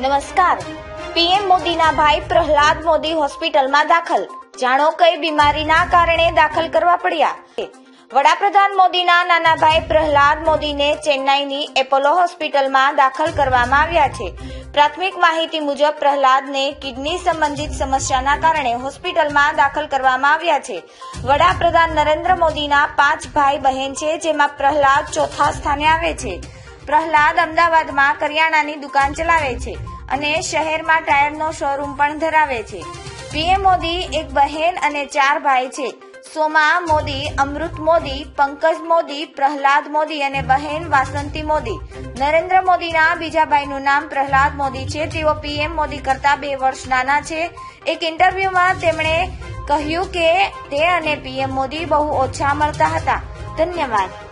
નમસ્કાર. પીએમ મોદીના ભાઈ પ્રહલાદ મોદી હોસ્પિટલમાં દાખલ. જાણો કઈ બીમારીના કારણે દાખલ કરવા પડ્યા? વડાપ્રધાન મોદીના નાના ભાઈ પ્રહલાદ મોદીને ચેન્નાઈની એપોલો હોસ્પિટલમાં દાખલ કરવામાં આવ્યા છે. પ્રાથમિક માહિતી મુજબ પ્રહલાદને કિડની સંબંધિત સમસ્યાના કારણે હોસ્પિટલમાં દાખલ કરવામાં આવ્યા છે. વડાપ્રધાન નરેન્દ્ર મોદીના પાંચ ભાઈ બહેન છે, જેમાં પ્રહલાદ ચોથા સ્થાને આવે છે. પ્રહલાદ અમદાવાદમાં કરિયાણાની દુકાન ચલાવે છે અને શહેરમાં ટાયરનો શોરૂમ પણ ધરાવે છે. પીએમ મોદી એક બહેન અને ચાર ભાઈ છે. સોમા મોદી, અમૃત મોદી, પંકજ મોદી, પ્રહલાદ મોદી અને બહેન વાસંતી મોદી. નરેન્દ્ર મોદીના બીજા ભાઈનું નામ પ્રહલાદ મોદી છે. તેઓ પીએમ મોદી કરતા બે વર્ષ નાના છે. એક ઇન્ટરવ્યુમાં તેમણે કહ્યું કે તે અને પીએમ મોદી બહુ ઓછા મળતા હતા. ધન્યવાદ.